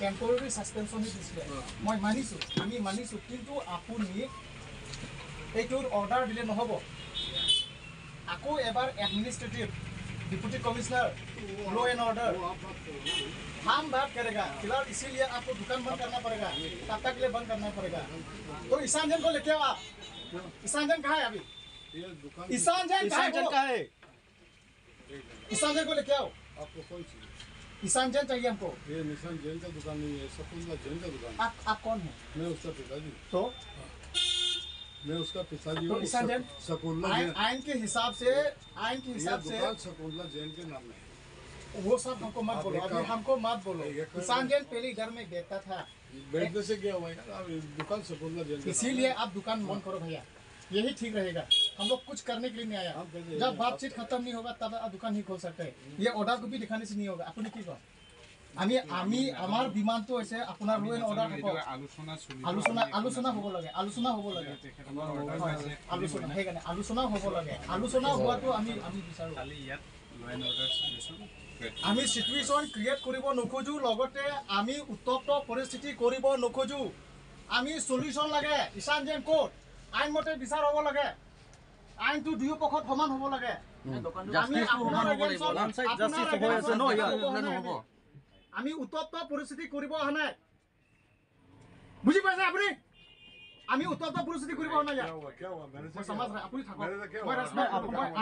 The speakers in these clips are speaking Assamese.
টেম্পৰৰী ছাছপেনশ্যনে দিছিলে অ। মই মানিছোঁ আমি মানিছোঁ কিন্তু আপুনি এইটোৰ অৰ্ডাৰ দিলে নহ'ব আকৌ এবাৰ administrative deputy commissioner law and order हम बात करेगा फिलहाल इसीलिए आपको दुकान बंद करना पड़ेगा तब तक के लिए बंद करना पड़ेगा तो ईशान जैन को लेके आओ आप ईशान जैन कहाँ है अभी ये दुकान ईशान जैन कहाँ ईशान जैन है कहाँ है वो? ईशान जैन को लेके आओ आपको कौन सी ईशान जैन चाहिए हमको ये निशान जैन का दुकान नहीं है सकुल्ला जैन का दुकान आप आप कौन है मैं उसका पिताजी तो मैं उसका पिताजी तो हूँ? सकुल्ला आइन जैन आइन के हिसाब से आयन के हिसाब से दुकान सकुल्ला जैन के नाम में है। वो सब हमको मत बोलो अभी हमको मत बोलो ईशान जैन पहले घर में बैठता था बैठने से क्या हुआ दुकान सकुल्ला जैन इसीलिए आप दुकान बंद करो भैया यही ठीक रहेगा हम लोग कुछ करने के लिए नहीं आया हम कैसे- जब बातचीत खत्म नहीं होगा तब आप दुकान ही खोल सकते हैं ये ऑर्डर कॉपी दिखाने से नहीं होगा আপুনি কি কয় আমি আমি আমাৰ ডিমাণ্ডটো হৈছে আপোনাৰ লো এণ্ড অৰ্ডাৰ থাকক আলোচনা চলিব আলোচনা আলোচনা হ'ব লাগে আলোচনা হ'ব লাগে তেখেতসকলৰ অৰ্ডাৰ হয়, পাইছে আলোচনা সেইকাৰণে আলোচনা হ'ব লাগে আলোচনা হোৱাটো আমি আমি বিচাৰোঁ খালি ইয়াত ল এণ্ড অৰ্ডাৰ চিটুৱেশ্যন আমি চিটুৱেশ্যন ক্ৰিয়েট কৰিব নোখোজো লগতে আমি উত্তপ্ত পৰিস্থিতি কৰিব নোখোজো আমি চলিউশ্যন লাগে ঈশান জেন ক'ত আইনমতে বিচাৰ হব লাগে। আইনটো দুয়ো পক্ষত সমান হব লাগে। আমি উত্তপ্ত পৰিস্থিতি কৰিব অহা নাই। বুজি পাইছে আপুনি? আমি উত্তপ্ত পৰিস্থিতি কৰব অহা নাই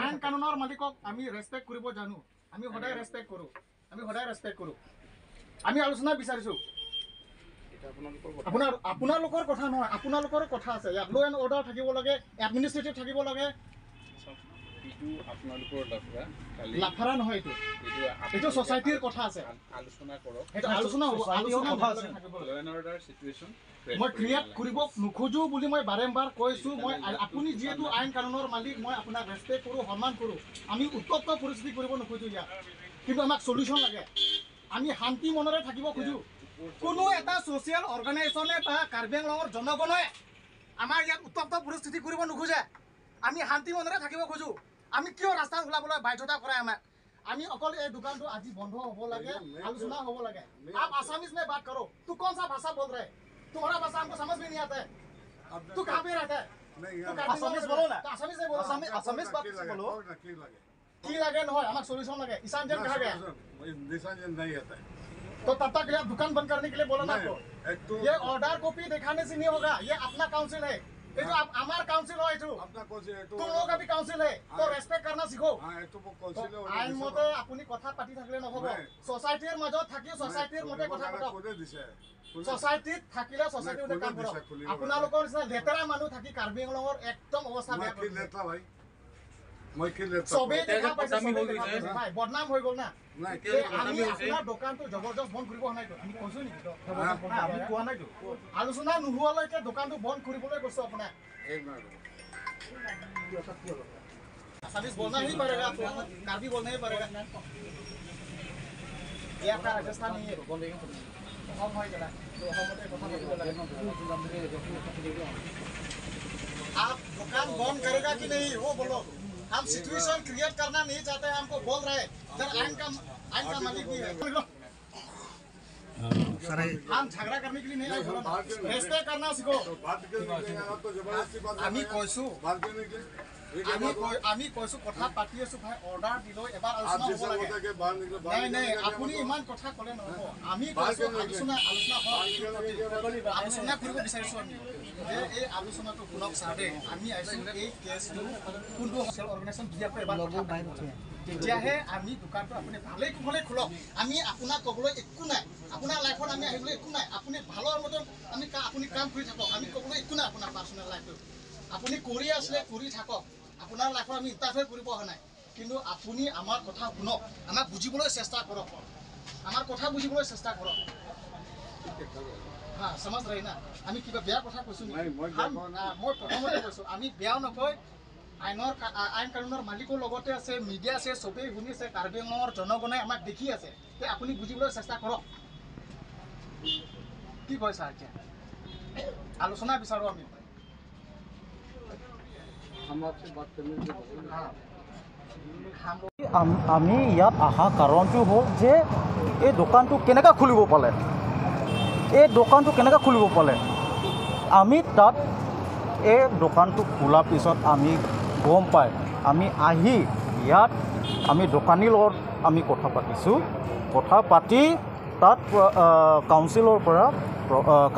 আইন কানুনৰ মালিকক আমি ৰেচপেক্ট কৰিব জানো। আমি সদায় ৰেচপেক্ট কৰোঁ। আমি সদায় ৰেচপেক্ট কৰোঁ। আমি আলোচনা বিচাৰিছোঁ। আপোনাৰ আপোনালোকৰ কথা নহয় আপোনালোকৰ কথা আছে। ইয়াত ল' এণ্ড অৰ্ডাৰ থাকিব লাগে এডমিনিষ্ট্ৰেটিভ থাকিব লাগে। এইটো আপোনালোকৰ লাফৰা কালি লাফাৰা নহয় এইটো। এইটো এইটো ছ'চাইটিৰ কথা আছে। আলোচনা কৰক। সেইটো আলোচনা হ'ব আলোচনা কথা হ'ব আছে। থাকিব। ল লাগে। এণ্ড অৰ্ডাৰ চিটুৱেশ্যন মই ক্ৰিয়েট কৰিব নোখোজো বুলি মই বাৰেম্বাৰ কৈছোঁ মই আ- আপুনি যিহেতু আইন কানুনৰ মালিক মই আপোনাক ৰেচপেক্ট কৰোঁ সন্মান কৰোঁ। আমি উত্তপ্ত পৰিস্থিতি কৰিব নোখোজো ইয়াত। কিন্তু আমাক চলিউশ্যন লাগে। আমি শান্তি মনেৰে থাকিব খোজোঁ। কোনো এটা ছ'চিয়েল অৰ্গেনাইজেশ্যনে বা কাৰ্বি আংলঙৰ জনগণে আমাৰ ইয়াত উত্তপ্ত পৰিস্থিতি কৰিব নোখোজে আমি শান্তি মনেৰে থাকিব খোজোঁ আমি কিয় ৰাস্তাত ওলাবলৈ বাধ্যতা কৰে আমাক আমি অকল এই দোকানটো আজি বন্ধ হ'ব লাগে আলোচনা হ'ব লাগে आप आसामीज में बात करो तू कौन सा भाषा बोल रहे तुम्हारा भाषा हमको समझ में नहीं आता है अब तू कहाँ पे रहता है नहीं तू यार कहाँ पे आसामीज रहता है? बोलो ना। तो आसामीज से बोलो आसामी- आपको असमीज बात नकील से लगे, बोलो। बहुत नकील लगे। की लगे নহয় আমাক সলিউশন লাগে ईशान जैन कहाँ गया ना, सुनो, सुनो, निशान जैन नहीं आता है तो तब तक ये दुकान बंद करने के लिए बोला ना नहीं, आपको एक तो ये ऑर्डर कॉपी दिखाने से नहीं होगा ये अपना काउंसिल है ये जो आप हमारा काउंसिल हो ये जो अपना कौन सी है तो तुम लोगों का भी काउंसिल है तो हाँ। रेस्पेक्ट करना सीखो हाँ एक तो वो कौन তো सी আইন মতে আপুনি কথা পাতি থাকিলে নহ'ব নাই। ছ'চাইটিৰ মাজত থাকি ছ'চাইটিৰ মতে কথা পাতক কোনে দিছে কোনে- ছ'চাইটিত থাকিলে ছ'চাইটিৰ মতে নাই, কাম খুলিব কৰক দিছে, খুলিব আপোনালোকৰ নিচিনা লেতেৰা মানুহ থাকি কাৰ্বি আংলঙৰ একদম অৱস্থা মই বেয়া কি কৰি দিছে। লেতা ভাই মই কি লেতা চবেই এতিয়া দেখা যে পাইছে বদনামী চবেই হৈ দেখা গৈছে। পাইছে ভাই বদনাম হৈ গ'ল না নাই এতিয়া এই বদনামী আমি হৈছে। আপোনাৰ দোকানটো জবৰদস্ত বন্ধ কৰিব অহা নাইতো আমি কৈছো নেকি তো? হা? জবৰদস্ত বন্ধ আমি কৰিব কোৱা নাইতো আলোচনা নোহোৱালৈকে দোকানটো বন্ধ কৰিবলৈ কৈছো আপোনাক एक मिनट আসামিজ बोलना ही पड़ेगा आपको कार्बी बोलना ही पड़ेगा ये आपका राजस्थान नहीं है অসম হয় জেগা তো অসমতে কথা পাতিব লাগে आप दुकान बंद करेगा कि नहीं वो बोलो हम सिचुएशन क्रिएट करना नहीं चाहते हैं हमको बोल रहे हैं इधर आइन का आइन का मालिक भी है हम झगड़ा करने के लिए नहीं आए बोलो ना रेस्पेक्ट करना सीखो तो बात करने के लिए आप तो जबरदस्ती बात আমি कर रहे हैं। কৈছো बात करने के लिए ये क्या আমি बात हुआ? কৈ- আমি কৈছো কথা পাতি আছো ভাই অৰ্ডাৰ দিলো এবাৰ आप আলোচনা হ'ব जैसे লাগে होता है कि बाहर निकलो बाहर নাই নাই निकलने का क्या আপুনি मतलब? ইমান কথা ক'লে নহ'ব আমি বাহিৰ কৈছো কেনেকে? আলোচনা আলোচনা হওক बाहर निकलने का क्या मतलब? আলোচনা কৰিব বিচাৰিছো আমি তেতিয়াহে আমি দোকানটো আপুনি ভালেই কুশলে খোলক। আমি আপোনাক ক'বলৈ একো নাই। আপোনাৰ লাইফত আমি আহিবলৈ একো নাই। আপুনি ভালৰ মতন আমি আপুনি কাম কৰি থাকক। আমি ক'বলৈ একো নাই আপোনাৰ পাৰ্চনেল লাইফটো আপুনি কৰি আছিলে কৰি থাকক। আপোনাৰ লাইফত আমি ইণ্টাৰফেয়াৰ কৰিব অহা নাই। কিন্তু আপুনি আমাৰ কথা শুনক। আমাক বুজিবলৈ চেষ্টা কৰক। আমাৰ কথা বুজিবলৈ চেষ্টা কৰক। আমি ইয়াত অহা কাৰণটো হ'ল যে এই দোকানটো কেনেকৈ খুলিব পালে? এই দোকানটো কেনেকৈ খুলিব পালে? আমি তাত এই দোকানটো খোলাৰ পিছত আমি গম পাই আমি আহি ইয়াত আমি দোকানীৰ লগত আমি কথা পাতিছোঁ। কথা পাতি তাত কাউন্সিলৰ পৰা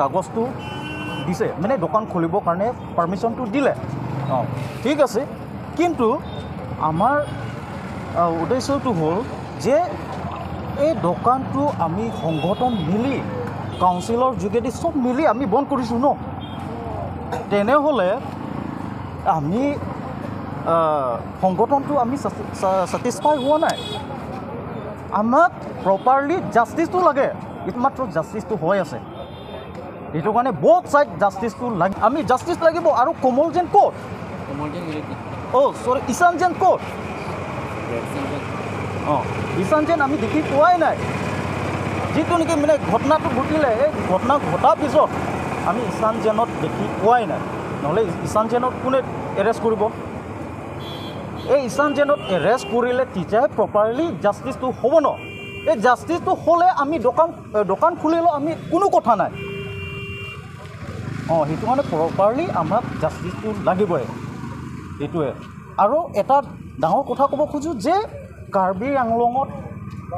কাগজটো দিছে। মানে দোকান খুলিবৰ কাৰণে পাৰ্মিশ্যনটো দিলে। অঁ ঠিক আছে। কিন্তু আমাৰ উদ্দেশ্যটো হ'ল যে এই দোকানটো আমি সংগঠন মিলি কাউন্সিলৰ যোগেদি চব মিলি আমি বন্ধ কৰিছোঁ ন? তেনেহ'লে আমি সংগঠনটো আমি ছেটিছফাই হোৱা নাই। আমাক প্ৰপাৰলি জাষ্টিছটো লাগে। একমাত্ৰ জাষ্টিছটো হৈ আছে। সেইটো কাৰণে বহুত ছাইড জাষ্টিছটো লাগে। আমি জাষ্টিছ লাগিব আৰু কোমল যেন ক'ত? অ' চৰি ঈশান যেন ক'ত? অঁ ঈশান যেন আমি দেখি পোৱাই নাই। যিটো নেকি মানে ঘটনাটো ঘটিলে এই ঘটনা ঘটাৰ পিছত আমি ঈশান জেনত দেখি পোৱাই নাই। নহ'লে ঈশান জেনত কোনে এৰেষ্ট কৰিব? এই ঈশান জেনত এৰেষ্ট কৰিলে তেতিয়াহে প্ৰপাৰলি জাষ্টিছটো হ'ব ন? এই জাষ্টিছটো হ'লে আমি দোকান দোকান খুলিলেও আমি কোনো কথা নাই। অঁ সেইটো কাৰণে প্ৰপাৰলি আমাক জাষ্টিছটো লাগিবই। এইটোৱে আৰু এটা ডাঙৰ কথা ক'ব খোজোঁ যে কাৰ্বি আংলঙত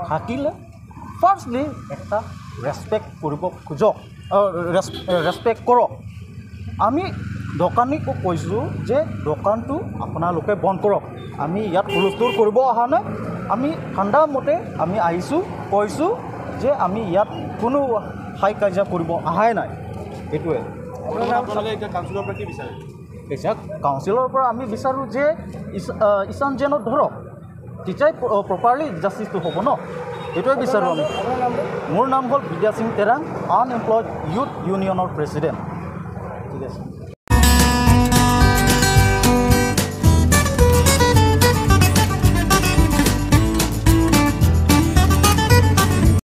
থাকিলে ফাৰ্ষ্টলি এটা ৰেচপেক্ট কৰিব খোজক ৰেচপেক্ট কৰক। আমি দোকানীকো কৈছোঁ যে দোকানটো আপোনালোকে বন্ধ কৰক। আমি ইয়াত হুলস্থুল কৰিব অহা নাই। আমি ঠাণ্ডা মতে আমি আহিছোঁ কৈছোঁ যে আমি ইয়াত কোনো হাই কাজিয়া কৰিব অহাই নাই। এইটোৱে। আপোনালোকে এতিয়া কাউন্সিলৰ পৰা আমি বিচাৰোঁ যে ইছ- আহ, ঈশান জেনত ধৰক তেতিয়াই প্ৰপাৰলি জাষ্টিছটো হ'ব ন? এইটোৱে বিচাৰোঁ আমি। মোৰ নাম হ'ল বিদ্যা সিং তেৰাং আনএমপ্লয়ড ইউথ ইউনিয়নৰ প্ৰেচিডেণ্ট ঠিক আছে।